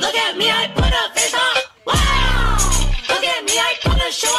Look at me, I put a face on. Wow! Look at me, I put a show